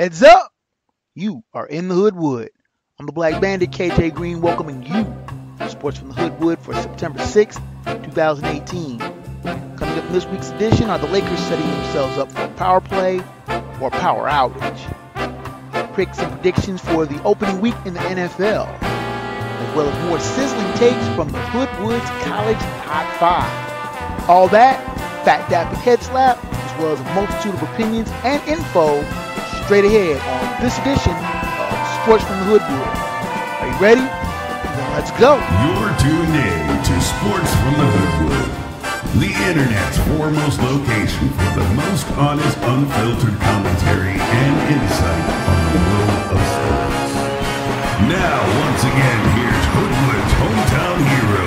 Heads up! You are in the Hoodwood. I'm the Black Bandit KJ Green welcoming you to Sports from the Hoodwood for September 6th, 2018. Coming up in this week's edition are the Lakers setting themselves up for a power play or power outage. Picks and predictions for the opening week in the NFL, as well as more sizzling takes from the Hoodwoods College Hot Five. All that, Phat Dap head slap, as well as a multitude of opinions and info straight ahead on this edition of Sports from the Hood Hoodwood. Are you ready? Then let's go. You're tuned in to Sports from the Hoodwood, the internet's foremost location for the most honest, unfiltered commentary and insight on the world of sports. Now, once again, here's Hoodwood's hometown hero,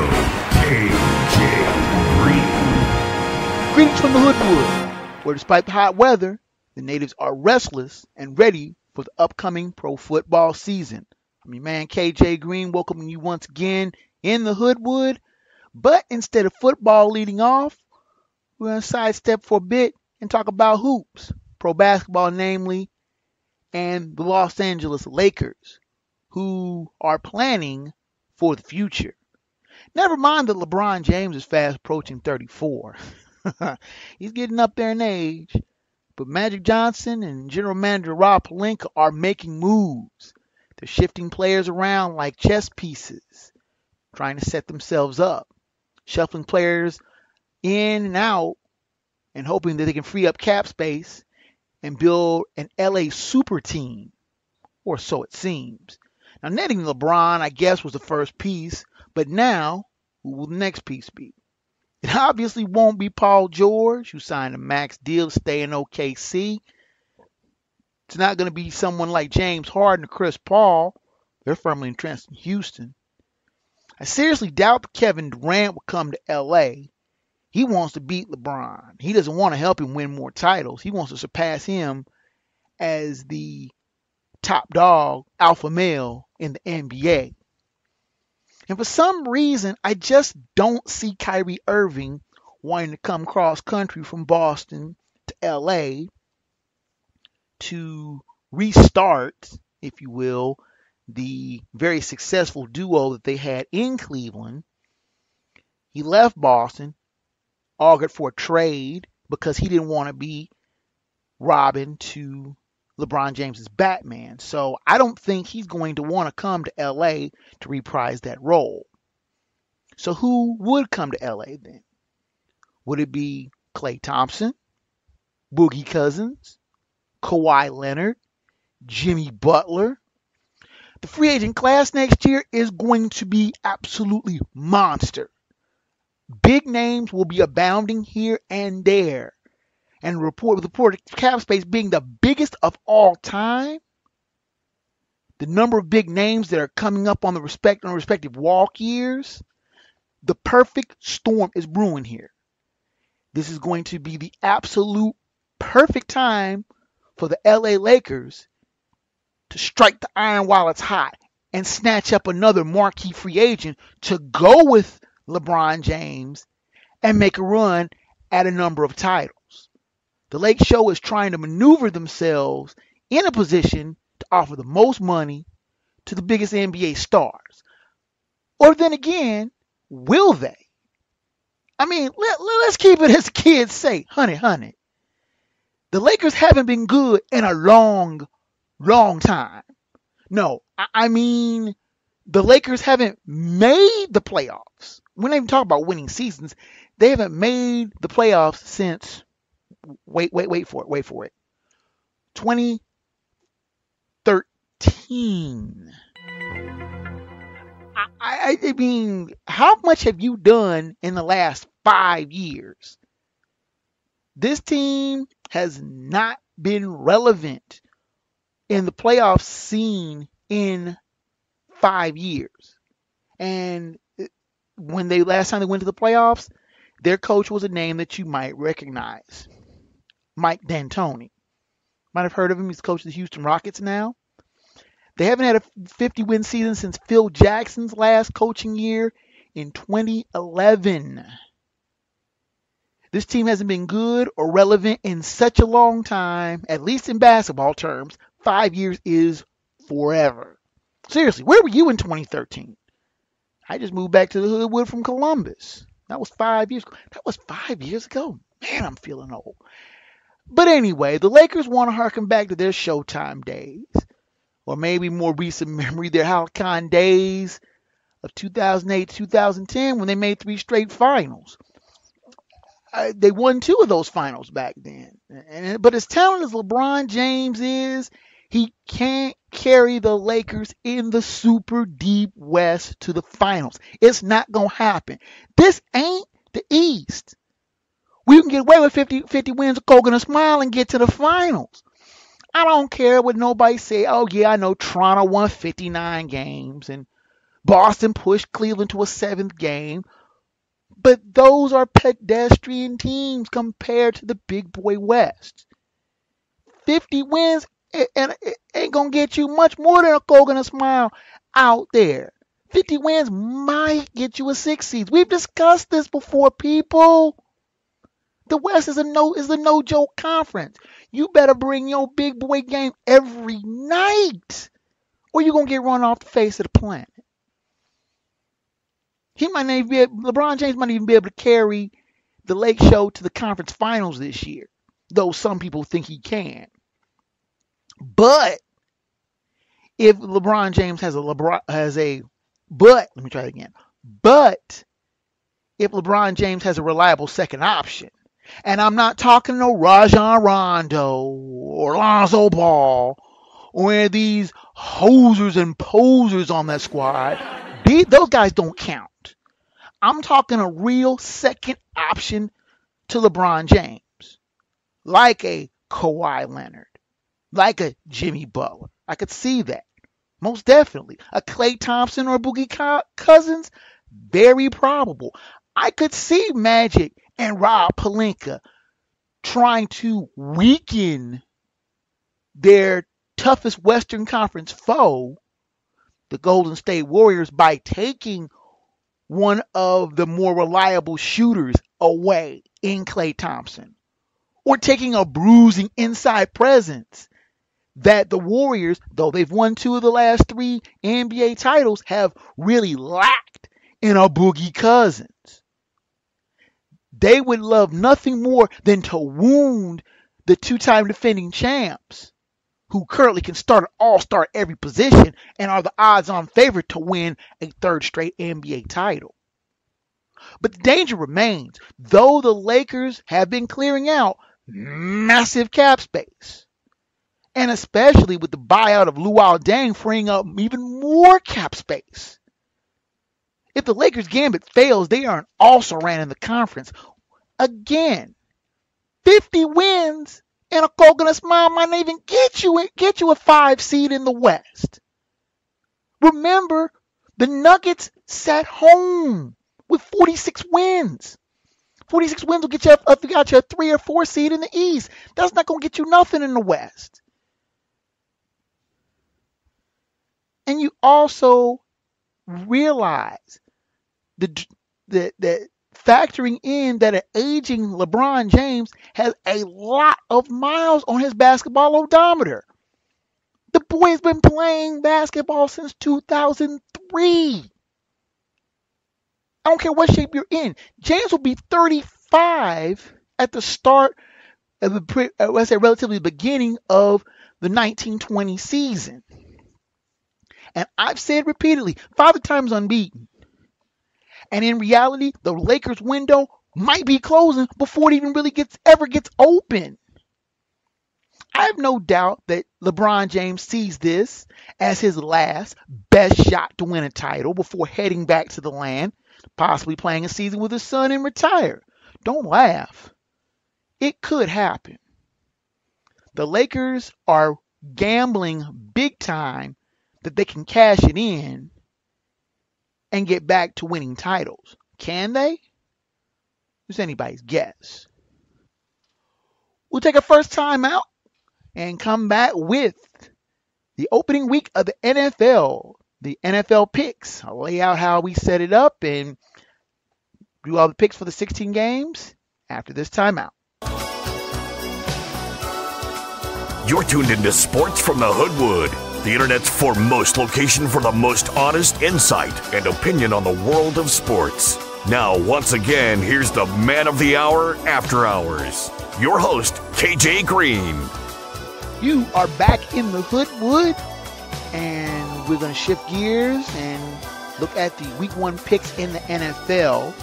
KJ Green. Greetings from the Hoodwood, where despite the hot weather, the natives are restless and ready for the upcoming pro football season. I'm your man KJ Green, welcoming you once again in the Hoodwood. But instead of football leading off, we're going to sidestep for a bit and talk about hoops, pro basketball namely, and the Los Angeles Lakers, who are planning for the future. Never mind that LeBron James is fast approaching 34. He's getting up there in age. But Magic Johnson and General Manager Rob Pelinka are making moves. They're shifting players around like chess pieces, trying to set themselves up, shuffling players in and out, and hoping that they can free up cap space and build an LA super team, or so it seems. Now, netting LeBron, I guess, was the first piece, but now, who will the next piece be? It obviously won't be Paul George, who signed a max deal to stay in OKC. It's not going to be someone like James Harden or Chris Paul. They're firmly entrenched in Houston. I seriously doubt that Kevin Durant will come to LA. He wants to beat LeBron. He doesn't want to help him win more titles. He wants to surpass him as the top dog, alpha male in the NBA. And for some reason, I just don't see Kyrie Irving wanting to come cross country from Boston to LA to restart, if you will, the very successful duo that they had in Cleveland. He left Boston, argued for a trade because he didn't want to be Robin to LeBron James's Batman. So I don't think he's going to want to come to LA to reprise that role. So who would come to LA then? Would it be Klay Thompson, Boogie Cousins, Kawhi Leonard, Jimmy Butler? The free agent class next year is going to be absolutely monster. Big names will be abounding here and there and report with the reported cap space being the biggest of all time. The number of big names that are coming up on the respect on respective walk years. The perfect storm is brewing here. This is going to be the absolute perfect time for the LA Lakers to strike the iron while it's hot and snatch up another marquee free agent to go with LeBron James and make a run at a number of titles. The Lake Show is trying to maneuver themselves in a position to offer the most money to the biggest NBA stars. Or then again, will they? I mean, let, us keep it as kids say, honey, honey. The Lakers haven't been good in a long, long time. No, I, I mean, the Lakers haven't made the playoffs. We're not even talking about winning seasons. They haven't made the playoffs since wait, wait, wait for it, wait for it. 2013. I, I, mean, how much have you done in the last five years? This team has not been relevant in the playoff scene in five years. And uh, when they last time they went to the playoffs, their coach was a name that you might recognize. Mike D'Antoni. Might have heard of him. He's coach of the Houston Rockets now. They haven't had a 50 win season since Phil Jackson's last coaching year in 2011. This team hasn't been good or relevant in such a long time, at least in basketball terms, five years is forever. Seriously, where were you in 2013? I just moved back to the Hoodwood from Columbus. That was five years. That was five years ago. Man, I'm feeling old. But anyway, the Lakers want to harken back to their Showtime days, or maybe more recent memory, their Halcon days of 2008 2010 when they made three straight finals. Uh, they won two of those finals back then. And, but as talented as LeBron James is, he can't carry the Lakers in the super deep West to the finals. It's not going to happen. This ain't the East. We can get away with 50, 50 wins of Kogan a smile and get to the finals. I don't care what nobody say. Oh yeah, I know Toronto won 59 games and Boston pushed Cleveland to a seventh game. But those are pedestrian teams compared to the big boy West. 50 wins and ain't gonna get you much more than a Kogan a smile out there. 50 wins might get you a six seed. We've discussed this before, people. The West is a no is a no joke conference. You better bring your big boy game every night, or you're gonna get run off the face of the planet. He might not even be able, LeBron James might even be able to carry the Lake Show to the conference finals this year, though some people think he can. But if LeBron James has a LeBron has a but let me try it again. But if LeBron James has a reliable second option, and I'm not talking no Rajon Rondo or Lonzo Ball or any of these hosers and posers on that squad, those guys don't count. I'm talking a real second option to LeBron James, like a Kawhi Leonard, like a Jimmy Butler. I could see that. Most definitely. A Klay Thompson or Boogie Cousins, very probable. I could see Magic and Rob Pelinka trying to weaken their toughest Western Conference foe, the Golden State Warriors, by taking one of the more reliable shooters away in Klay Thompson, or taking a bruising inside presence that the Warriors, though they've won two of the last three NBA titles, have really lacked in a Boogie Cousins. They would love nothing more than to wound the two time defending champs, who currently can start an all star every position and are the odds on favorite to win a third straight NBA title. But the danger remains, though the Lakers have been clearing out massive cap space and especially with the buyout of Luol Deng freeing up even more cap space. If the Lakers gambit fails, they are an also ran in the conference. Again, 50 wins and a coconut smile might not even get you get you a five seed in the West. Remember, the Nuggets sat home with 46 wins. 46 wins will get you a, got you a three or four seed in the East. That's not going to get you nothing in the West. And you also realize the, the, that factoring in that an aging LeBron James has a lot of miles on his basketball odometer. The boy has been playing basketball since 2003. I don't care what shape you're in. James will be 35 at the start of the, uh, let's say, relatively beginning of the 1920 season. And I've said repeatedly, five times unbeaten. And in reality, the Lakers window might be closing before it even really gets ever gets open. I have no doubt that LeBron James sees this as his last best shot to win a title before heading back to the land, possibly playing a season with his son and retire. Don't laugh. It could happen. The Lakers are gambling big time that they can cash it in and get back to winning titles. Can they? It's anybody's guess. We'll take a first time out and come back with the opening week of the NFL, the NFL picks. I'll lay out how we set it up and do all the picks for the 16 games after this timeout. You're tuned into Sports from the Hoodwood, the internet's foremost location for the most honest insight and opinion on the world of sports. Now, once again, here's the man of the hour after hours, your host, KJ Green. You are back in the Hoodwood, and we're going to shift gears and look at the week one picks in the NFL.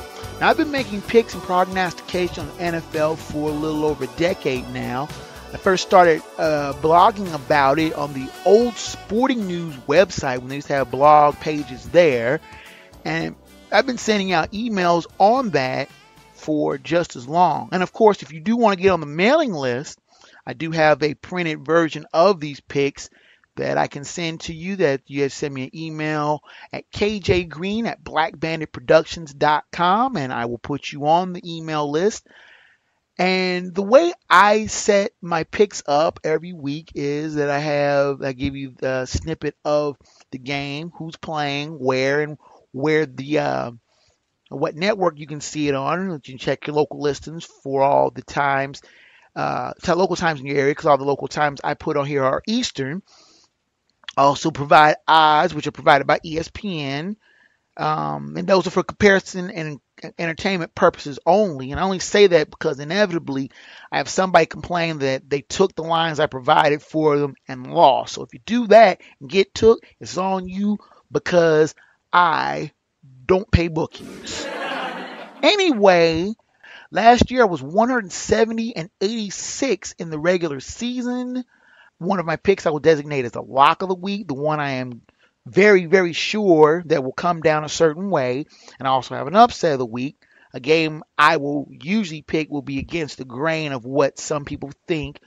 Now, I've been making picks and prognostication on the NFL for a little over a decade now. I first started uh, blogging about it on the old Sporting News website when they used to have blog pages there. And I've been sending out emails on that for just as long. And of course, if you do want to get on the mailing list, I do have a printed version of these picks that I can send to you that you have send me an email at kjgreen at blackbanditproductions.com and I will put you on the email list. And the way I set my picks up every week is that I have I give you the snippet of the game, who's playing, where, and where the uh, what network you can see it on. You can check your local listings for all the times, uh, local times in your area, because all the local times I put on here are Eastern. Also provide odds, which are provided by ESPN, um, and those are for comparison and entertainment purposes only. And I only say that because inevitably I have somebody complain that they took the lines I provided for them and lost. So if you do that and get took, it's on you because I don't pay bookies. anyway, last year I was 170 and 86 in the regular season. One of my picks I will designate as a lock of the week, the one I am very, very sure that will come down a certain way. And I also have an upset of the week. A game I will usually pick will be against the grain of what some people think,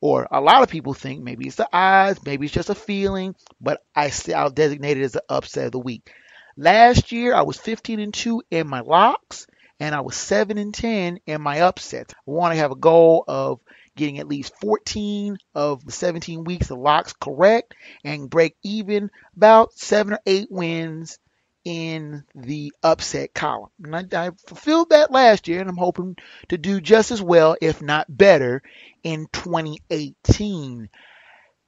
or a lot of people think. Maybe it's the odds, maybe it's just a feeling, but I I'll designate it as the upset of the week. Last year I was 15 and 2 in my locks, and I was 7 and 10 in my upsets. I want to have a goal of getting at least 14 of the 17 weeks of locks correct and break even about seven or eight wins in the upset column. And I, I, fulfilled that last year, and I'm hoping to do just as well, if not better, in 2018.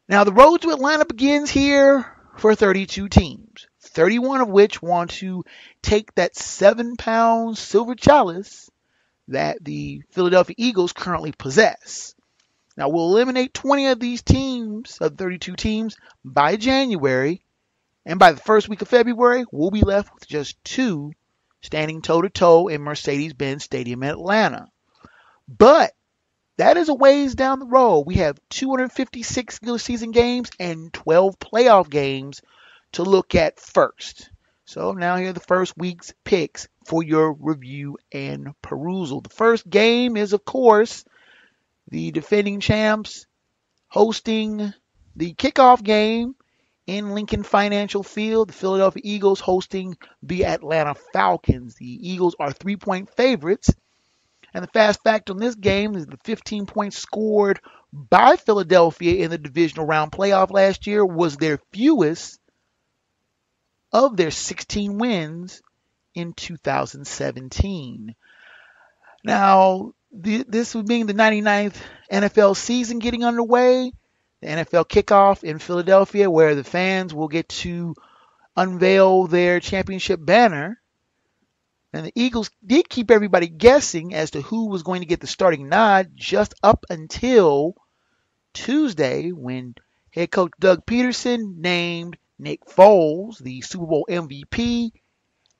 Now, the road to Atlanta begins here for 32 teams, 31 of which want to take that seven pound silver chalice that the Philadelphia Eagles currently possess. Now we'll eliminate 20 of these teams, of 32 teams, by January, and by the first week of February, we'll be left with just two standing toe to toe in Mercedes Benz Stadium in Atlanta. But that is a ways down the road. We have 256 regular season games and 12 playoff games to look at first. So now here are the first week's picks for your review and perusal. The first game is, of course, the defending champs hosting the kickoff game in Lincoln Financial Field. The Philadelphia Eagles hosting the Atlanta Falcons. The Eagles are three point favorites. And the fast fact on this game is the 15 points scored by Philadelphia in the divisional round playoff last year was their fewest of their 16 wins in 2017. Now, the, this being the 99th NFL season getting underway, the NFL kickoff in Philadelphia, where the fans will get to unveil their championship banner. And the Eagles did keep everybody guessing as to who was going to get the starting nod just up until Tuesday when head coach Doug Pederson named Nick Foles, the Super Bowl MVP,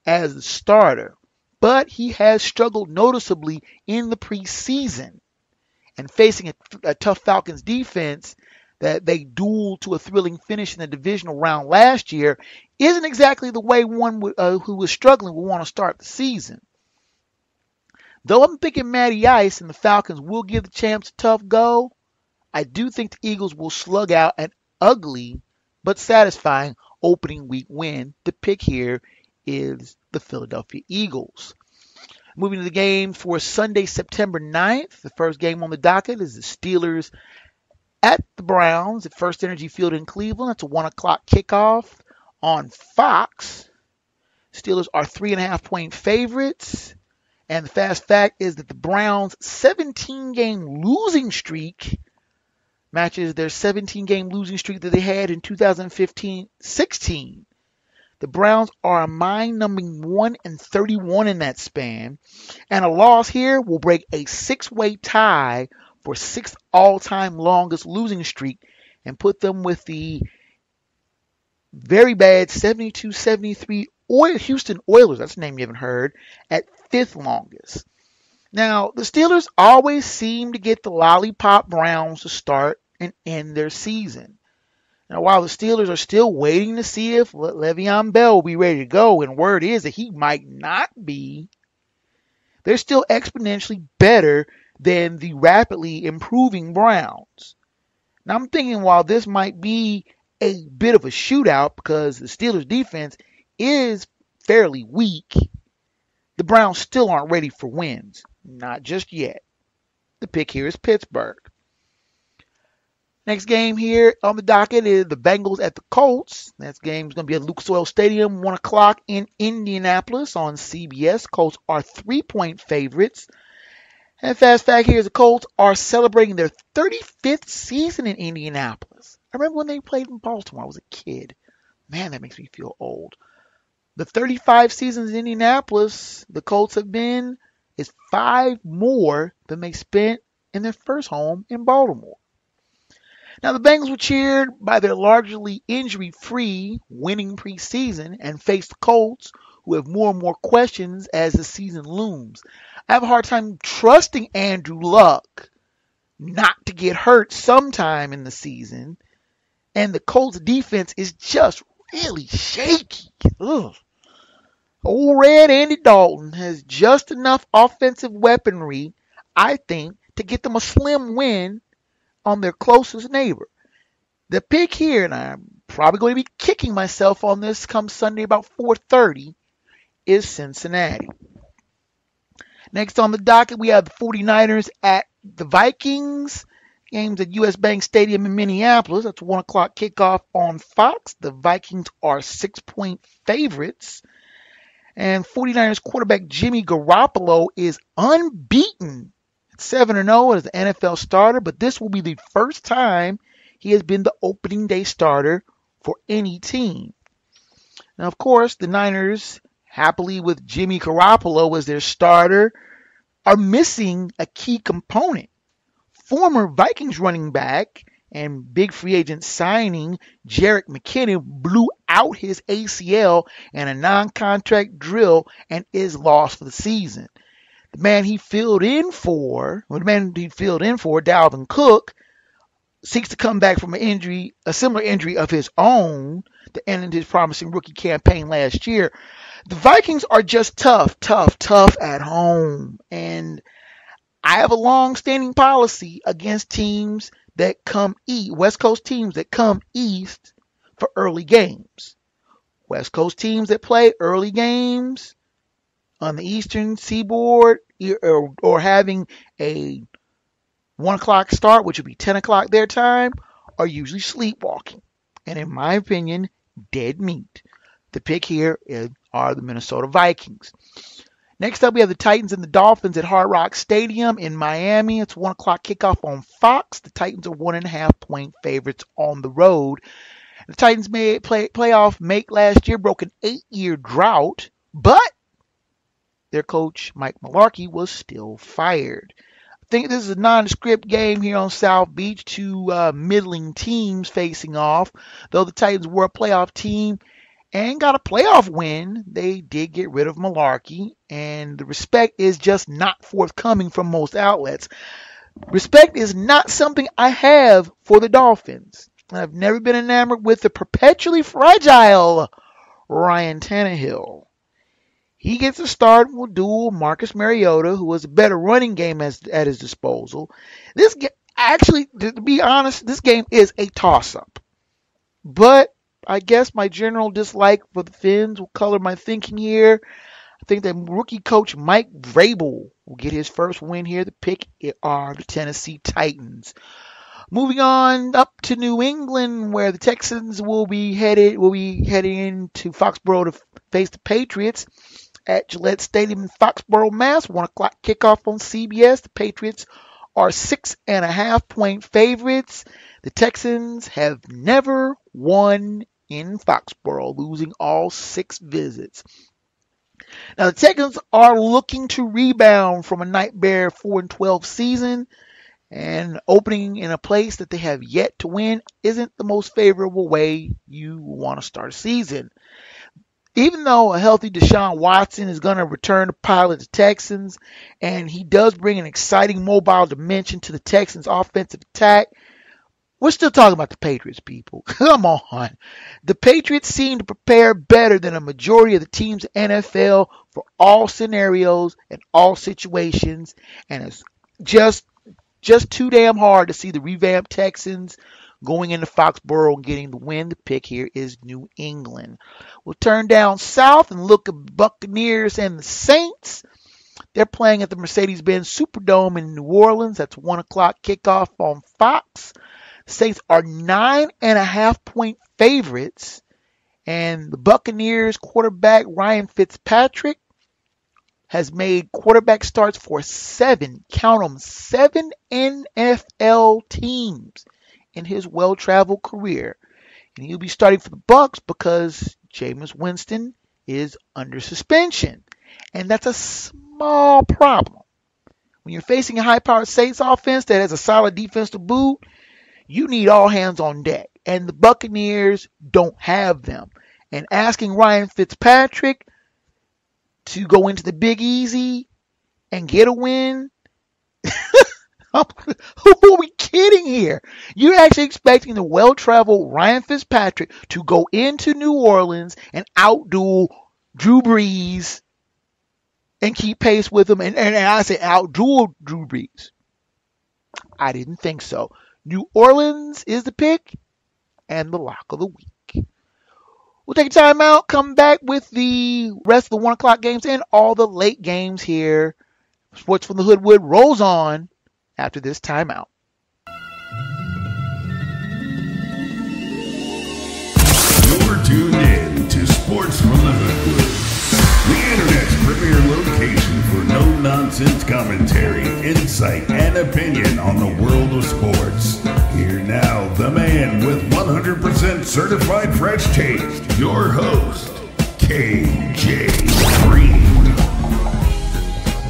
as the starter but he has struggled noticeably in the preseason. And facing a, a tough Falcons defense that they dueled to a thrilling finish in the divisional round last year isn't exactly the way one uh, who was struggling would want to start the season. Though I'm thinking Matty Ice and the Falcons will give the champs a tough go, I do think the Eagles will slug out an ugly but satisfying opening week win. The pick here is the Philadelphia Eagles. Moving to the game for Sunday, September 9th. The first game on the docket is the Steelers at the Browns at First Energy Field in Cleveland. It's a 1 o'clock kickoff on Fox. Steelers are three and a half point favorites. And the fast fact is that the Browns' 17 game losing streak matches their 17 game losing streak that they had in 2015 16. The Browns are a mind numbing 1 and 31 in that span, and a loss here will break a six way tie for sixth all time longest losing streak and put them with the very bad 72 73 Oil, Houston Oilers, that's a name you haven't heard, at fifth longest. Now, the Steelers always seem to get the lollipop Browns to start and end their season. Now, while the Steelers are still waiting to see if Le- Le'Veon Bell will be ready to go, and word is that he might not be, they're still exponentially better than the rapidly improving Browns. Now, I'm thinking while this might be a bit of a shootout because the Steelers' defense is fairly weak, the Browns still aren't ready for wins. Not just yet. The pick here is Pittsburgh. Next game here on the docket is the Bengals at the Colts. That game is going to be at Lucas Oil Stadium, 1 o'clock in Indianapolis on CBS. Colts are three point favorites. And fast fact here is the Colts are celebrating their 35th season in Indianapolis. I remember when they played in Baltimore. I was a kid. Man, that makes me feel old. The 35 seasons in Indianapolis the Colts have been is five more than they spent in their first home in Baltimore. Now, the Bengals were cheered by their largely injury free winning preseason and faced the Colts, who have more and more questions as the season looms. I have a hard time trusting Andrew Luck not to get hurt sometime in the season, and the Colts defense is just really shaky. Ugh. Old Red Andy Dalton has just enough offensive weaponry, I think, to get them a slim win on their closest neighbor. The pick here, and I'm probably going to be kicking myself on this come Sunday about 4:30, is Cincinnati. Next on the docket, we have the 49ers at the Vikings. Games at US Bank Stadium in Minneapolis. That's 1 o'clock kickoff on Fox. The Vikings are six point favorites. And 49ers quarterback Jimmy Garoppolo is unbeaten 7 0 as an NFL starter, but this will be the first time he has been the opening day starter for any team. Now, of course, the Niners, happily with Jimmy Garoppolo as their starter, are missing a key component. Former Vikings running back and big free agent signing Jerick McKinnon blew out his ACL in a non contract drill and is lost for the season the man he filled in for, or the man he filled in for, Dalvin Cook, seeks to come back from an injury, a similar injury of his own that ended his promising rookie campaign last year. The Vikings are just tough, tough, tough at home. And I have a long standing policy against teams that come east, West Coast teams that come east for early games. West Coast teams that play early games on the eastern seaboard or, or having a one o'clock start, which would be 10 o'clock their time, are usually sleepwalking. And in my opinion, dead meat. The pick here is, are the Minnesota Vikings. Next up, we have the Titans and the Dolphins at Hard Rock Stadium in Miami. It's one o'clock kickoff on Fox. The Titans are one and a half point favorites on the road. The Titans made play, playoff make last year, broke an eight year drought, but their coach, Mike Mularkey, was still fired. I think this is a nondescript game here on South Beach. Two uh, middling teams facing off. Though the Titans were a playoff team and got a playoff win, they did get rid of Mularkey, and the respect is just not forthcoming from most outlets. Respect is not something I have for the Dolphins. I've never been enamored with the perpetually fragile Ryan Tannehill. He gets a start will duel Marcus Mariota, who has a better running game as, at his disposal. This actually, to be honest, this game is a toss-up. But I guess my general dislike for the Finns will color my thinking here. I think that rookie coach Mike Vrabel will get his first win here. The pick are the Tennessee Titans. Moving on up to New England, where the Texans will be headed will be heading into Foxborough to face the Patriots at Gillette Stadium in Foxborough, Mass. One o'clock kickoff on CBS. The Patriots are six and a half point favorites. The Texans have never won in Foxborough, losing all six visits. Now the Texans are looking to rebound from a nightmare 4 and 12 season, and opening in a place that they have yet to win isn't the most favorable way you want to start a season. Even though a healthy Deshaun Watson is going to return to pilot the Texans, and he does bring an exciting mobile dimension to the Texans' offensive attack, we're still talking about the Patriots, people. Come on. The Patriots seem to prepare better than a majority of the teams NFL for all scenarios and all situations, and it's just just too damn hard to see the revamped Texans going into Foxborough and getting the win. The pick here is New England. We'll turn down south and look at Buccaneers and the Saints. They're playing at the Mercedes-Benz Superdome in New Orleans. That's one o'clock kickoff on Fox. Saints are nine and a half point favorites, and the Buccaneers quarterback Ryan Fitzpatrick has made quarterback starts for seven, count them, seven NFL teams in his well-traveled career. And he'll be starting for the Bucks because Jameis Winston is under suspension. And that's a small problem. When you're facing a high-powered Saints offense that has a solid defense to boot, you need all hands on deck. And the Buccaneers don't have them. And asking Ryan Fitzpatrick to go into the Big Easy and get a win. Who are we kidding here? You're actually expecting the well traveled Ryan Fitzpatrick to go into New Orleans and outduel Drew Brees and keep pace with him. And, and, and I say outduel Drew Brees. I didn't think so. New Orleans is the pick and the lock of the week. We'll take a time out, come back with the rest of the one o'clock games and all the late games here. Sports from the Hoodwood rolls on after this timeout. You're tuned in to Sports from the Hoodwood, the internet's premier location for no-nonsense commentary, insight, and opinion on the world of sports. Here now, the man with 100% certified fresh taste, your host, KJ Green.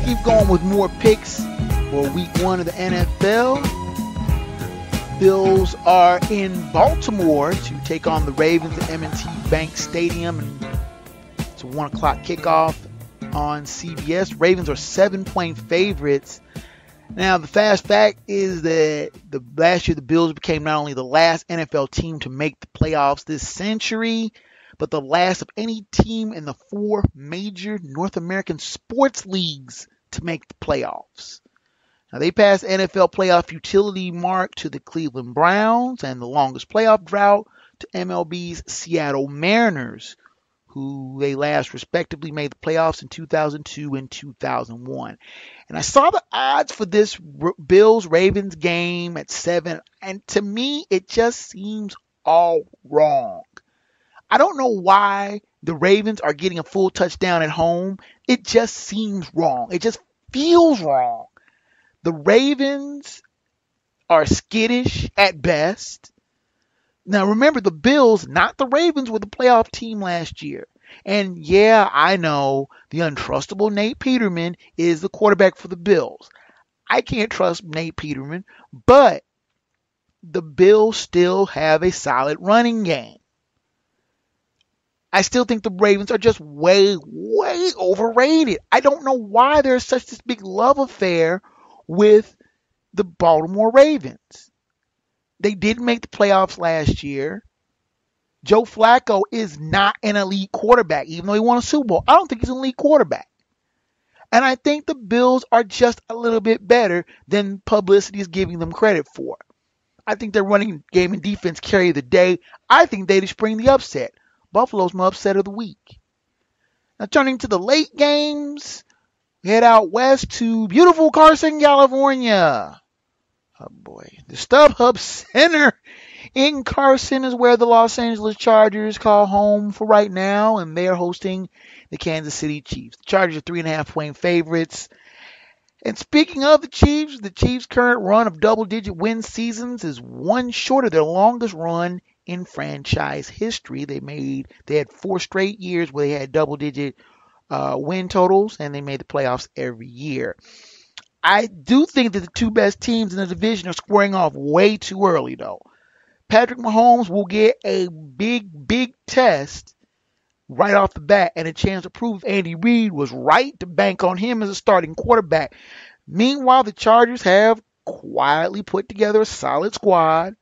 Keep going with more picks for week one of the NFL. Bills are in Baltimore to take on the Ravens at M&T Bank Stadium, it's a one o'clock kickoff on CBS. Ravens are seven point favorites. Now, the fast fact is that the last year the Bills became not only the last NFL team to make the playoffs this century, but the last of any team in the four major North American sports leagues to make the playoffs. Now, they passed NFL playoff utility mark to the Cleveland Browns and the longest playoff drought to MLB's Seattle Mariners, who they last respectively made the playoffs in 2002 and 2001. And I saw the odds for this Bills Ravens game at 7, and to me, it just seems all wrong. I don't know why the Ravens are getting a full touchdown at home. It just seems wrong. It just feels wrong. The Ravens are skittish at best. Now remember, the Bills, not the Ravens, were the playoff team last year. And yeah, I know the untrustable Nate Peterman is the quarterback for the Bills. I can't trust Nate Peterman, but the Bills still have a solid running game. I still think the Ravens are just way, way overrated. I don't know why there's such this big love affair with the Baltimore Ravens. They did make the playoffs last year. Joe Flacco is not an elite quarterback, even though he won a Super Bowl. I don't think he's an elite quarterback. And I think the Bills are just a little bit better than publicity is giving them credit for. I think their running game and defense carry the day. I think they just bring the upset. Buffalo's my upset of the week. Now turning to the late games, head out west to beautiful Carson, California. Oh boy. The StubHub Center in Carson is where the Los Angeles Chargers call home for right now, and they are hosting the Kansas City Chiefs. The Chargers are three and a half point favorites. And speaking of the Chiefs, the Chiefs' current run of double digit win seasons is one short of their longest run in franchise history. They made they had four straight years where they had double digit uh, win totals and they made the playoffs every year. I do think that the two best teams in the division are squaring off way too early though. Patrick Mahomes will get a big, big test right off the bat and a chance to prove Andy Reid was right to bank on him as a starting quarterback. Meanwhile, the Chargers have quietly put together a solid squad.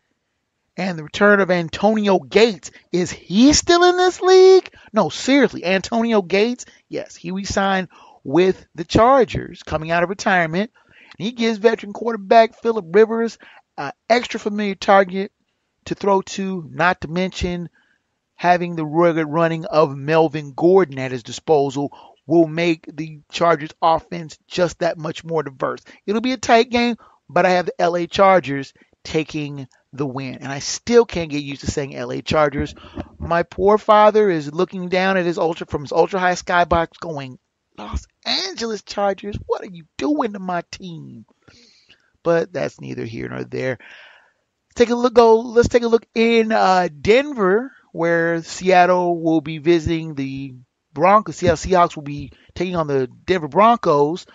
And the return of Antonio Gates. Is he still in this league? No, seriously. Antonio Gates, yes, he resigned with the Chargers coming out of retirement. And he gives veteran quarterback Philip Rivers an extra familiar target to throw to, not to mention having the rugged running of Melvin Gordon at his disposal will make the Chargers offense just that much more diverse. It'll be a tight game, but I have the LA Chargers taking the win. And I still can't get used to saying LA Chargers. My poor father is looking down at his ultra from his ultra high skybox going, Los Angeles Chargers, what are you doing to my team? But that's neither here nor there. Take a look go let's take a look in uh, Denver where Seattle will be visiting the Broncos. Seattle Seahawks will be taking on the Denver Broncos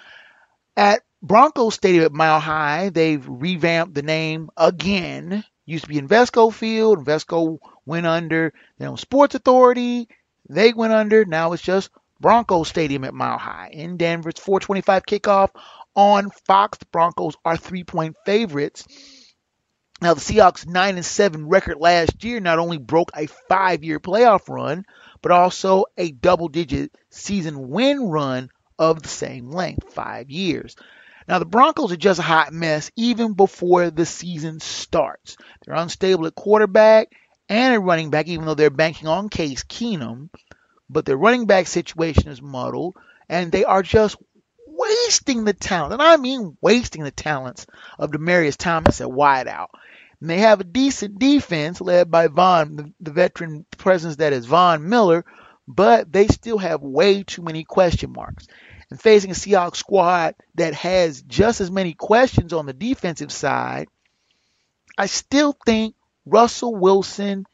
at Broncos Stadium at Mile High. They've revamped the name again. Used to be Invesco Field. Invesco went under. Then Sports Authority. They went under. Now it's just Broncos Stadium at Mile High in Denver. It's 425 kickoff on Fox. The Broncos are three point favorites. Now, the Seahawks' 9 and 7 record last year not only broke a five year playoff run, but also a double digit season win run of the same length, five years. Now, the Broncos are just a hot mess even before the season starts. They're unstable at quarterback and at running back, even though they're banking on Case Keenum. But their running back situation is muddled, and they are just wasting the talent, and I mean wasting the talents of Demaryius Thomas at wideout. And they have a decent defense led by Von, the, the veteran presence that is Von Miller, but they still have way too many question marks. And facing a Seahawks squad that has just as many questions on the defensive side, I still think Russell Wilson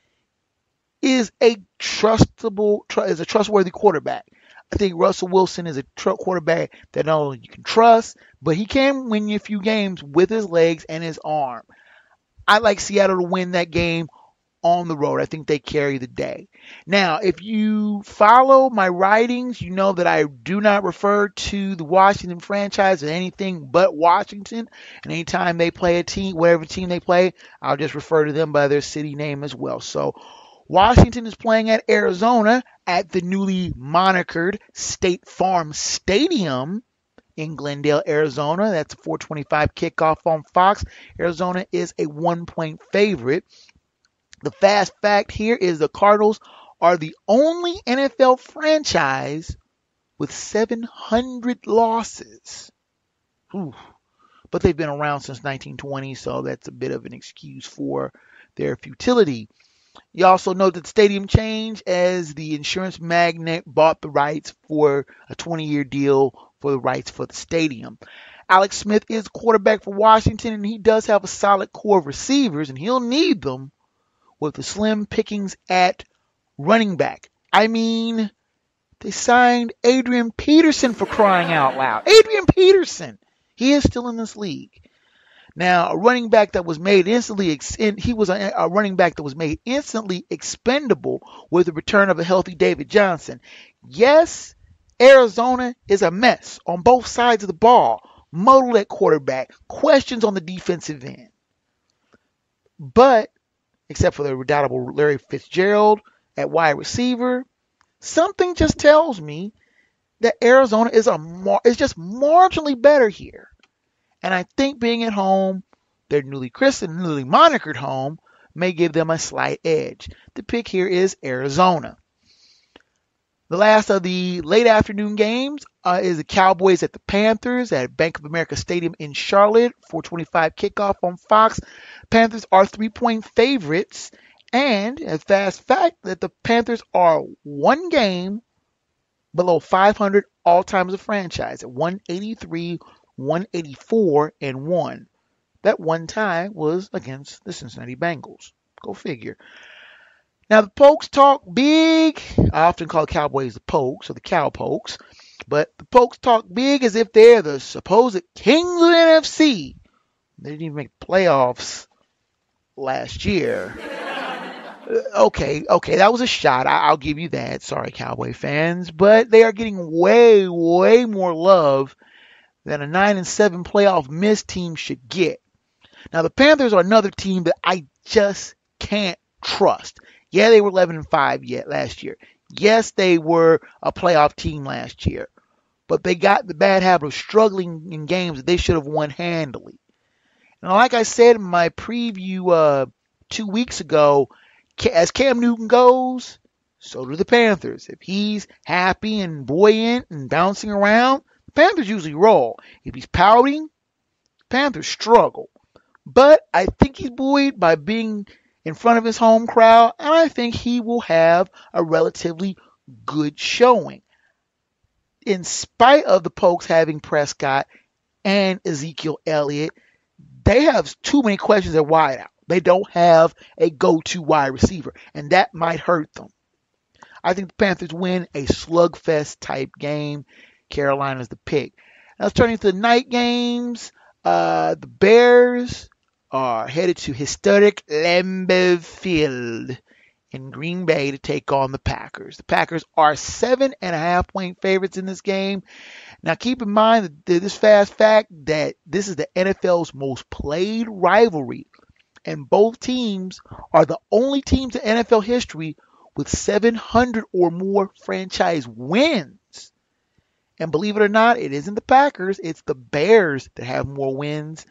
is a trustable, is a trustworthy quarterback. I think Russell Wilson is a tr- quarterback that not only you can trust, but he can win you a few games with his legs and his arm. I like Seattle to win that game on the road. I think they carry the day. Now, if you follow my writings, you know that I do not refer to the Washington franchise as anything but Washington. And anytime they play a team, whatever team they play, I'll just refer to them by their city name as well. So, Washington is playing at Arizona at the newly monikered State Farm Stadium in Glendale, Arizona. That's a 425 kickoff on Fox. Arizona is a one point favorite. The fast fact here is the Cardinals are the only NFL franchise with 700 losses. Ooh. But they've been around since 1920, so that's a bit of an excuse for their futility. You also note that the stadium changed as the insurance magnate bought the rights for a 20 year deal for the rights for the stadium. Alex Smith is quarterback for Washington, and he does have a solid core of receivers, and he'll need them with the slim pickings at running back. I mean, they signed Adrian Peterson for crying out loud. Adrian Peterson! He is still in this league. Now, a running back that was made instantly, ex- he was a, a, running back that was made instantly expendable with the return of a healthy David Johnson. Yes, Arizona is a mess on both sides of the ball, muddled at quarterback, questions on the defensive end. But, except for the redoubtable Larry Fitzgerald at wide receiver, something just tells me that Arizona is a mar- is just marginally better here. And I think being at home, their newly christened, newly monikered home, may give them a slight edge. The pick here is Arizona. The last of the late afternoon games uh, is the Cowboys at the Panthers at Bank of America Stadium in Charlotte. 425 kickoff on Fox. Panthers are three point favorites. And a fast fact that the Panthers are one game below 500 all time as a franchise at 183 184 and 1. That one tie was against the Cincinnati Bengals. Go figure. Now the Pokes talk big. I often call the Cowboys the Pokes or the Cowpokes, but the Pokes talk big as if they're the supposed kings of the NFC. They didn't even make playoffs last year. Okay, okay, that was a shot. I, will give you that. Sorry, Cowboy fans, but they are getting way, way more love than a nine and seven playoff miss team should get. Now the Panthers are another team that I just can't trust. Yeah, they were 11 and 5 yet last year. Yes, they were a playoff team last year, but they got the bad habit of struggling in games that they should have won handily. And like I said in my preview uh, two weeks ago, as Cam Newton goes, so do the Panthers. If he's happy and buoyant and bouncing around, the Panthers usually roll. If he's pouting, Panthers struggle. But I think he's buoyed by being in front of his home crowd, and I think he will have a relatively good showing. In spite of the Pokes having Prescott and Ezekiel Elliott, they have too many questions at wideout. They don't have a go-to wide receiver, and that might hurt them. I think the Panthers win a slugfest type game. Carolina's the pick. Now let's turn into the night games. Uh, the Bears are headed to historic Lambeau Field in Green Bay to take on the Packers. The Packers are seven and a half point favorites in this game. Now, keep in mind this fast fact that this is the NFL's most played rivalry, and both teams are the only teams in NFL history with 700 or more franchise wins. And believe it or not, it isn't the Packers, it's the Bears that have more wins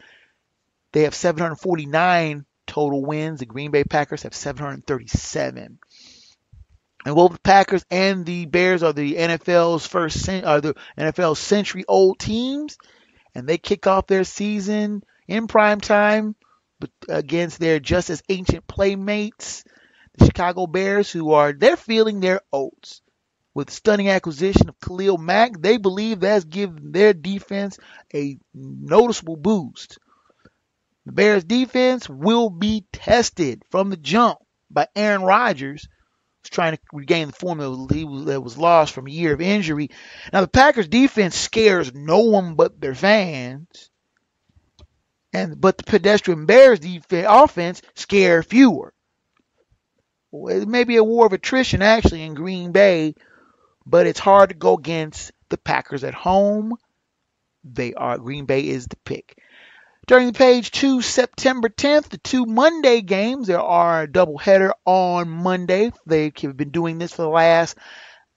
they have 749 total wins. The Green Bay Packers have 737. And both the Packers and the Bears are the NFL's first are the NFL's century old teams, and they kick off their season in prime time against their just as ancient playmates, the Chicago Bears, who are they're feeling their oats. With stunning acquisition of Khalil Mack, they believe that's given their defense a noticeable boost. The Bears defense will be tested from the jump by Aaron Rodgers, who's trying to regain the form that was lost from a year of injury. Now the Packers defense scares no one but their fans. And but the pedestrian Bears defense offense scare fewer. It may be a war of attrition actually in Green Bay, but it's hard to go against the Packers at home. They are Green Bay is the pick. During the page two, September 10th, the two Monday games, there are a doubleheader on Monday. They have been doing this for the last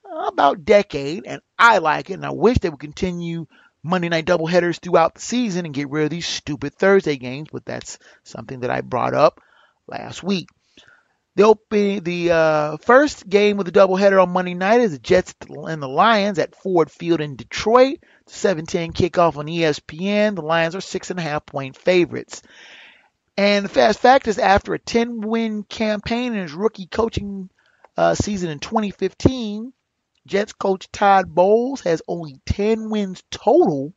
uh, about decade, and I like it, and I wish they would continue Monday night doubleheaders throughout the season and get rid of these stupid Thursday games, but that's something that I brought up last week. The open, the uh, first game of the doubleheader on Monday night is the Jets and the Lions at Ford Field in Detroit. 7:10 kickoff on ESPN. The Lions are six and a half point favorites. And the fast fact is, after a 10 win campaign in his rookie coaching uh, season in 2015, Jets coach Todd Bowles has only 10 wins total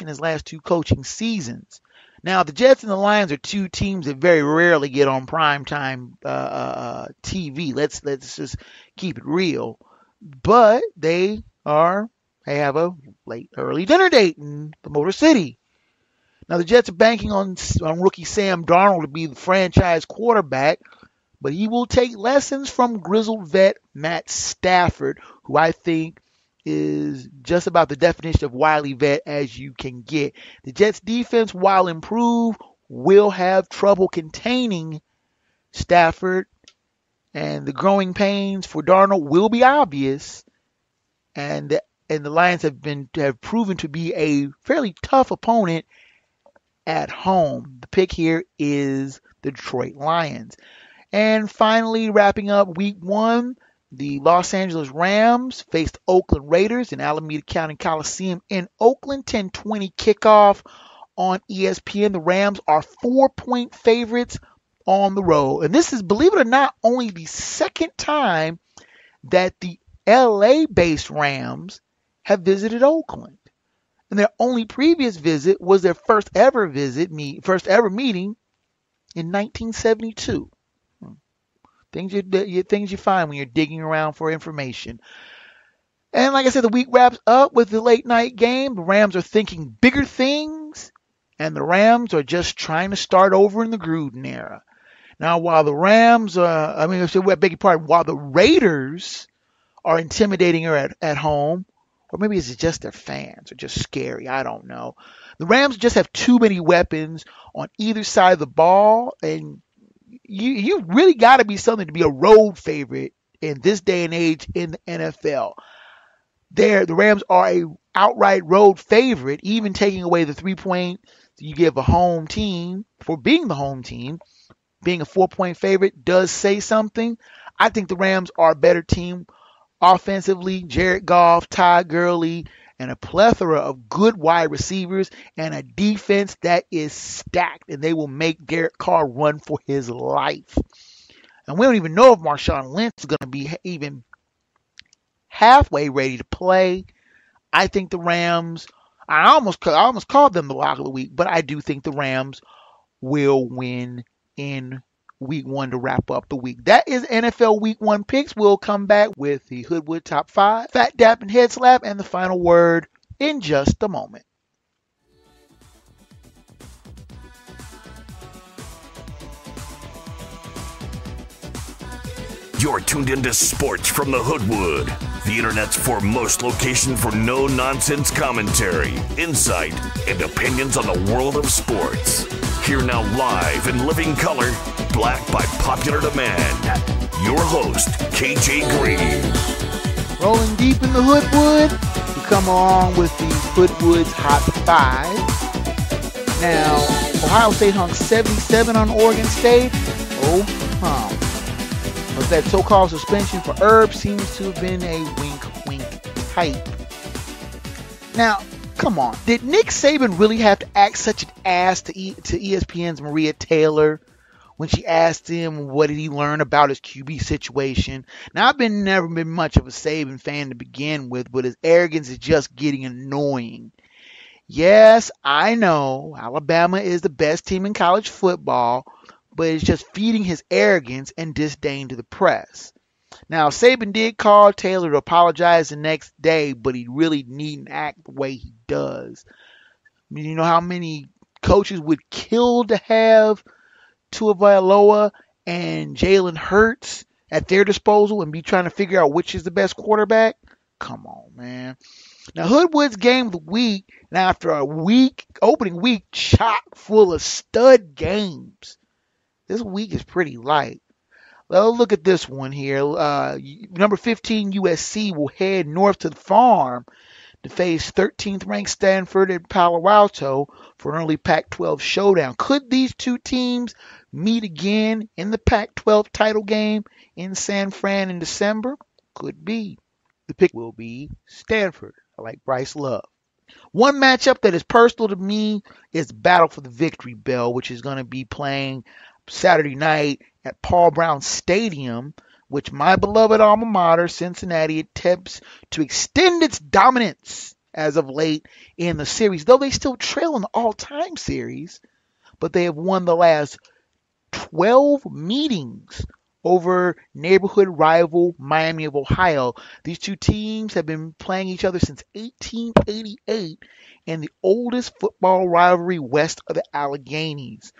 in his last two coaching seasons. Now, the Jets and the Lions are two teams that very rarely get on primetime uh, uh, TV. Let's let's just keep it real. But they are they have a late early dinner date in the Motor City. Now the Jets are banking on, on rookie Sam Darnold to be the franchise quarterback, but he will take lessons from grizzled vet Matt Stafford, who I think is just about the definition of wily vet as you can get. The Jets defense, while improved, will have trouble containing Stafford, and the growing pains for Darnold will be obvious. And and the Lions have been have proven to be a fairly tough opponent at home. The pick here is the Detroit Lions. And finally, wrapping up week one, the Los Angeles Rams faced Oakland Raiders in Alameda County Coliseum in Oakland. 10:20 kickoff on ESPN. The Rams are four-point favorites on the road, and this is, believe it or not, only the second time that the LA-based Rams have visited Oakland. And their only previous visit was their first ever visit, first ever meeting in 1972. Things you, things you find when you're digging around for information. And like I said, the week wraps up with the late night game. The Rams are thinking bigger things, and the Rams are just trying to start over in the Gruden era. Now, while the Rams, uh, I mean, I beg your pardon, while the Raiders are intimidating her at, at home, or maybe it's just their fans are just scary. I don't know. The Rams just have too many weapons on either side of the ball, and you you really got to be something to be a road favorite in this day and age in the NFL. There, the Rams are a outright road favorite, even taking away the three point you give a home team for being the home team. Being a four point favorite does say something. I think the Rams are a better team offensively. Jared Goff, Todd Gurley, and a plethora of good wide receivers and a defense that is stacked, and they will make Derek Carr run for his life. And we don't even know if Marshawn Lynch is going to be even halfway ready to play. I think the Rams. I almost I almost called them the lock of the week, but I do think the Rams will win in week one to wrap up the week. That is NFL week one picks. We'll come back with the Hoodwood top five, Phat Dap and Head Slap, and the final word in just a moment. You're tuned into Sports from the Hoodwood, the internet's foremost location for no nonsense commentary, insight, and opinions on the world of sports. Here now, live in living color, black by popular demand, your host, KJ Green. Rolling deep in the Hoodwood, we come along with the Hoodwood's Hot Five. Now, Ohio State hung 77 on Oregon State. Oh, huh. But that so-called suspension for Herb seems to have been a wink-wink hype. Now, come on. Did Nick Saban really have to act such an ass to, e- to ESPN's Maria Taylor when she asked him what did he learn about his QB situation? Now, I've been never been much of a Saban fan to begin with, but his arrogance is just getting annoying. Yes, I know Alabama is the best team in college football, but it's just feeding his arrogance and disdain to the press. Now, Saban did call Taylor to apologize the next day, but he really needn't act the way he does. I mean, you know how many coaches would kill to have Tua Vailoa and Jalen Hurts at their disposal and be trying to figure out which is the best quarterback? Come on, man. Now, Hoodwood's game of the week, and after a week, opening week, chock full of stud games this week is pretty light. Well, look at this one here. Uh, number 15 USC will head north to the farm to face 13th ranked Stanford and Palo Alto for an early Pac 12 showdown. Could these two teams meet again in the Pac 12 title game in San Fran in December? Could be. The pick will be Stanford. I like Bryce Love. One matchup that is personal to me is Battle for the Victory Bell, which is going to be playing Saturday night at Paul Brown Stadium, which my beloved alma mater, Cincinnati, attempts to extend its dominance as of late in the series, though they still trail in the all time series, but they have won the last 12 meetings over neighborhood rival Miami of Ohio. These two teams have been playing each other since 1888 and the oldest football rivalry west of the Alleghenies.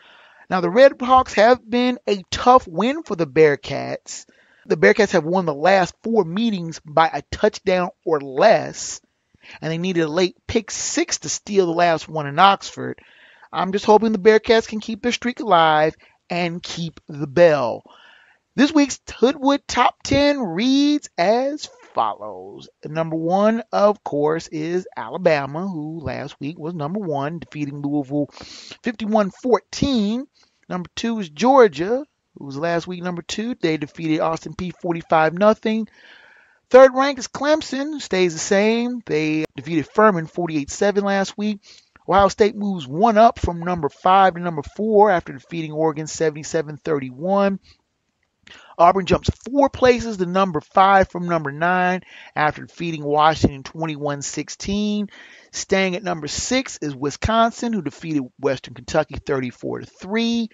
Now, the Red Hawks have been a tough win for the Bearcats. The Bearcats have won the last four meetings by a touchdown or less, and they needed a late pick six to steal the last one in Oxford. I'm just hoping the Bearcats can keep their streak alive and keep the bell. This week's Hoodwood Top 10 reads as follows. Number one, of course, is Alabama, who last week was number one, defeating Louisville 51 14. Number two is Georgia, who was last week number two. They defeated Austin Peay 45 0. Third rank is Clemson, stays the same. They defeated Furman 48 7 last week. Ohio State moves one up from number five to number four after defeating Oregon 77 31. Auburn jumps four places to number five from number nine after defeating Washington 21 16. Staying at number six is Wisconsin, who defeated Western Kentucky 34 3.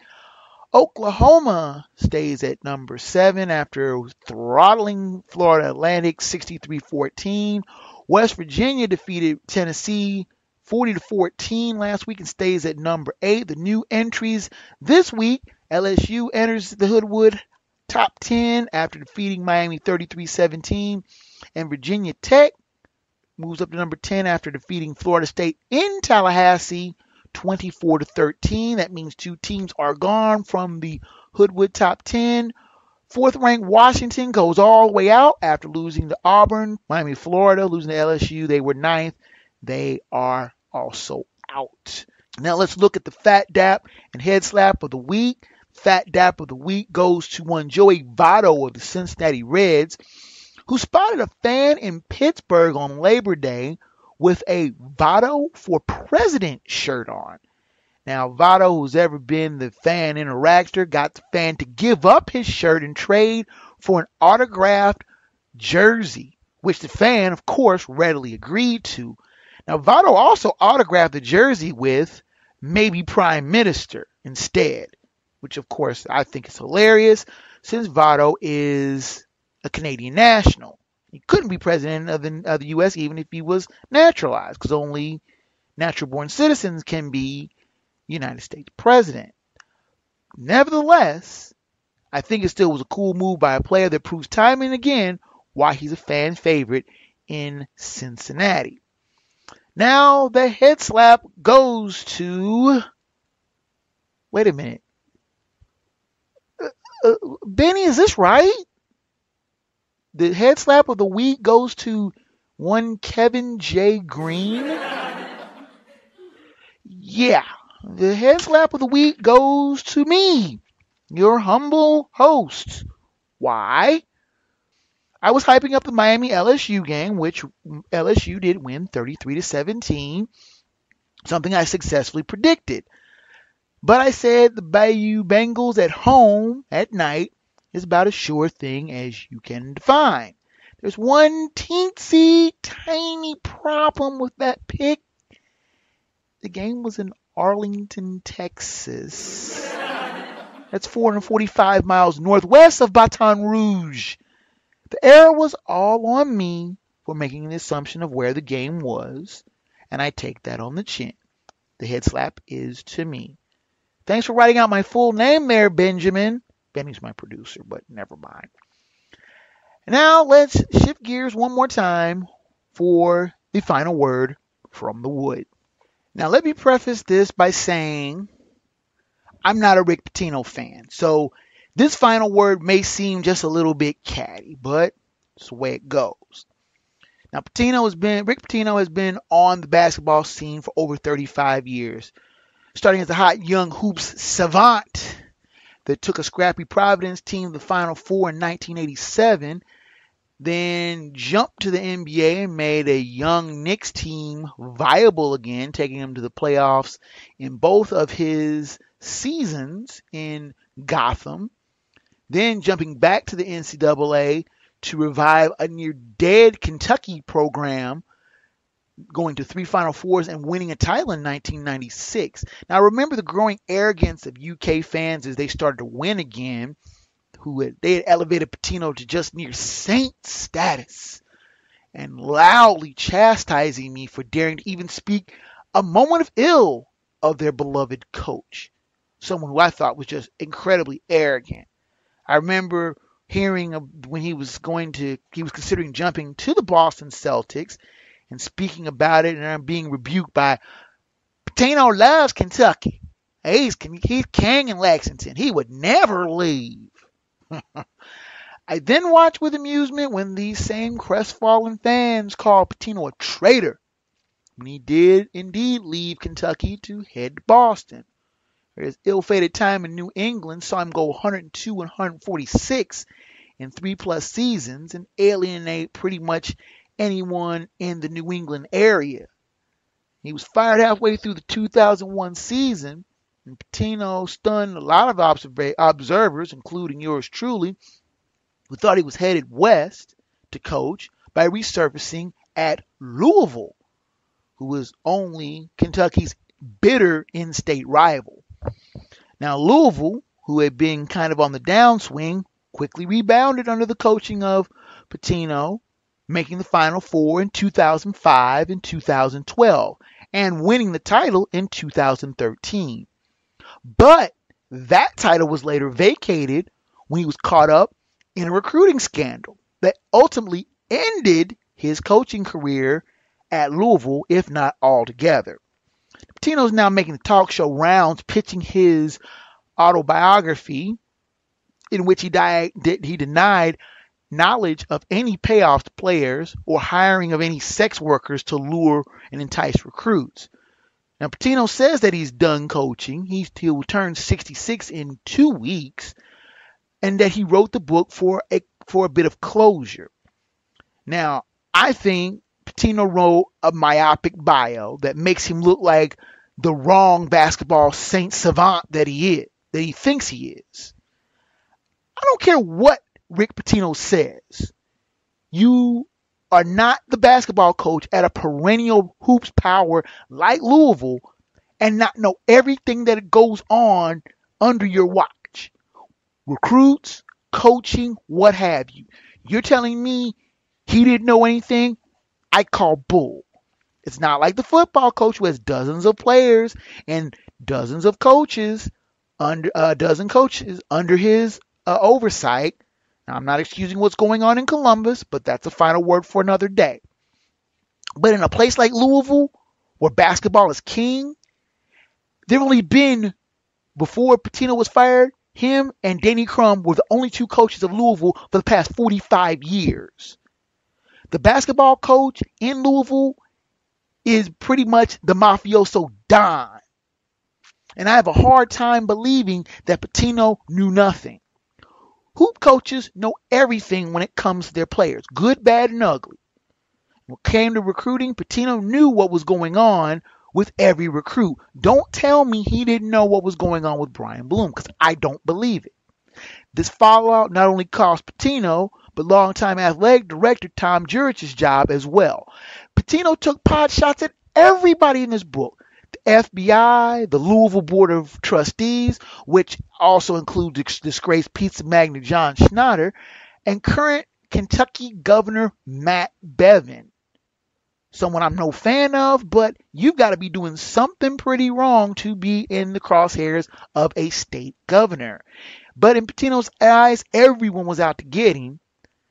Oklahoma stays at number seven after throttling Florida Atlantic 63 14. West Virginia defeated Tennessee 40 to 14 last week and stays at number eight. The new entries this week LSU enters the Hoodwood top 10 after defeating Miami 33 17. And Virginia Tech moves up to number 10 after defeating Florida State in Tallahassee 24 to 13. That means two teams are gone from the Hoodwood top 10. Fourth ranked Washington goes all the way out after losing to Auburn, Miami, Florida, losing to LSU. They were ninth. They are also out. Now let's look at the Phat Dap and Head Slap of the week. Phat Dap of the week goes to one Joey Votto of the Cincinnati Reds, who spotted a fan in Pittsburgh on Labor Day with a Votto for President shirt on. Now, Votto, who's ever been the fan interactor, got the fan to give up his shirt and trade for an autographed jersey, which the fan, of course, readily agreed to. Now, Votto also autographed the jersey with maybe Prime Minister instead, which, of course, I think is hilarious since Votto is a Canadian national. He couldn't be president of the, of the U.S. even if he was naturalized, because only natural born citizens can be United States president. Nevertheless, I think it still was a cool move by a player that proves time and again why he's a fan favorite in Cincinnati. Now the head slap goes to. Wait a minute. Uh, Benny, is this right? The head slap of the week goes to one Kevin J. Green. Yeah, the head slap of the week goes to me, your humble host. Why? I was hyping up the Miami LSU game, which LSU did win 33 to 17, something I successfully predicted. But I said the Bayou Bengals at home at night is about as sure thing as you can define. There's one teensy tiny problem with that pick. The game was in Arlington, Texas. That's 445 miles northwest of Baton Rouge. The error was all on me for making an assumption of where the game was, and I take that on the chin. The head slap is to me. Thanks for writing out my full name there, Benjamin. Benny's my producer, but never mind. Now let's shift gears one more time for the final word from the wood. Now let me preface this by saying I'm not a Rick Pitino fan, so this final word may seem just a little bit catty, but it's the way it goes. Now Pitino has been Rick Pitino has been on the basketball scene for over 35 years, starting as a hot young hoops savant that took a scrappy Providence team to the Final Four in 1987, then jumped to the NBA and made a young Knicks team viable again, taking them to the playoffs in both of his seasons in Gotham. Then jumping back to the NCAA to revive a near dead Kentucky program going to three Final Fours and winning a title in 1996. Now, remember the growing arrogance of UK fans as they started to win again, who had, they had elevated Pitino to just near saint status, and loudly chastising me for daring to even speak a moment of ill of their beloved coach, someone who I thought was just incredibly arrogant. I remember hearing when he was going to, he was considering jumping to the Boston Celtics and speaking about it, and I'm being rebuked by Pitino loves Kentucky. He's, he's king in Lexington. He would never leave. I then watch with amusement when these same crestfallen fans called Pitino a traitor when he did indeed leave Kentucky to head to Boston. His ill-fated time in New England saw him go 102 and 146 in three plus seasons and alienate pretty much anyone in the New England area. He was fired halfway through the 2001 season, and Pitino stunned a lot of observers, including yours truly, who thought he was headed west to coach by resurfacing at Louisville, who was only Kentucky's bitter in state rival. Now, Louisville, who had been kind of on the downswing, quickly rebounded under the coaching of Pitino, making the Final Four in 2005 and 2012, and winning the title in 2013. But that title was later vacated when he was caught up in a recruiting scandal that ultimately ended his coaching career at Louisville, if not altogether. Pitino's now making the talk show rounds, pitching his autobiography, in which he, died, he denied knowledge of any payoffs to players or hiring of any sex workers to lure and entice recruits. Now, Pitino says that he's done coaching. He's, he'll turn 66 in two weeks, and that he wrote the book for a for a bit of closure. Now, I think Pitino wrote a myopic bio that makes him look like the wrong basketball saint savant that he is, that he thinks he is. I don't care what Rick Pitino says. You are not the basketball coach at a perennial hoops power like Louisville and not know everything that goes on under your watch. Recruits, coaching, what have you. You're telling me he didn't know anything? I call bull. It's not like the football coach who has dozens of players and dozens of coaches under a uh, dozen coaches under his uh, oversight now, I'm not excusing what's going on in Columbus, but that's a final word for another day. But in a place like Louisville, where basketball is king, there have only been, before Pitino was fired, him and Denny Crum were the only two coaches of Louisville for the past 45 years. The basketball coach in Louisville is pretty much the mafioso Don. And I have a hard time believing that Pitino knew nothing. Hoop coaches know everything when it comes to their players, good, bad, and ugly. When it came to recruiting, Pitino knew what was going on with every recruit. Don't tell me he didn't know what was going on with Brian Bloom, because I don't believe it. This fallout not only cost Pitino, but longtime athletic director Tom Jurich's job as well. Pitino took pot shots at everybody in this book. FBI, the Louisville Board of Trustees, which also includes disgraced pizza magnate John Schnatter, and current Kentucky Governor Matt Bevin. Someone I'm no fan of, but you've got to be doing something pretty wrong to be in the crosshairs of a state governor. But in Pitino's eyes, everyone was out to get him.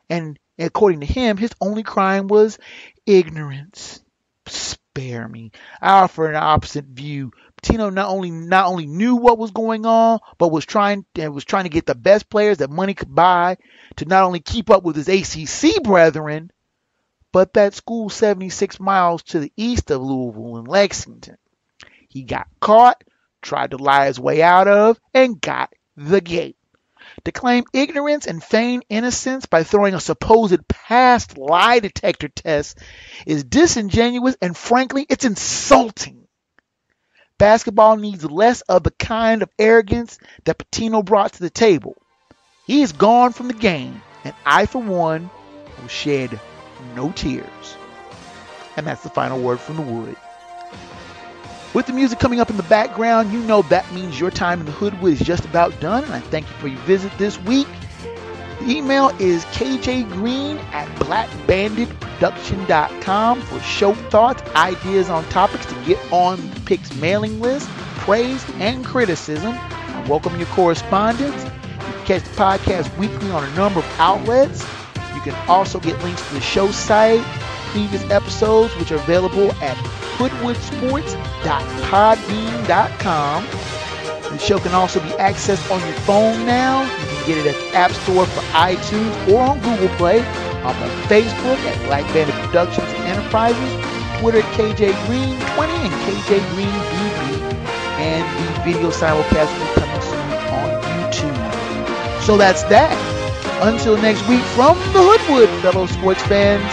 And according to him, his only crime was ignorance spare me. I offer an opposite view. Tino not only not only knew what was going on, but was trying and was trying to get the best players that money could buy to not only keep up with his ACC brethren, but that school 76 miles to the east of Louisville in Lexington. He got caught, tried to lie his way out of, and got the gate. To claim ignorance and feign innocence by throwing a supposed past lie detector test is disingenuous and frankly, it's insulting. Basketball needs less of the kind of arrogance that Pitino brought to the table. He is gone from the game, and I, for one, will shed no tears. And that's the final word from the wood. With the music coming up in the background, you know that means your time in the Hoodwood is just about done, and I thank you for your visit this week. The email is kjgreen at blackbanditproduction.com for show thoughts, ideas on topics to get on the Picks mailing list, praise, and criticism. I welcome your correspondence. You can catch the podcast weekly on a number of outlets. You can also get links to the show site, previous episodes, which are available at hoodwoodsports.podbean.com. The show can also be accessed on your phone now. You can get it at the App Store for iTunes or on Google Play. I'm on Facebook at Black Bandit Productions Enterprises, Twitter at KJ20 and KJGreenBB, and the video simulcast will be coming soon on YouTube. So that's that. Until next week from the Hoodwood, fellow sports fans,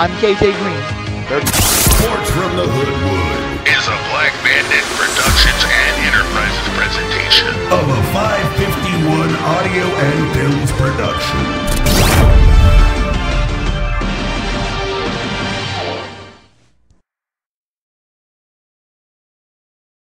I'm KJ Green. 30. Sports from the Hoodwood is a Black Bandit Productions and Enterprises presentation of a 551 audio and films production.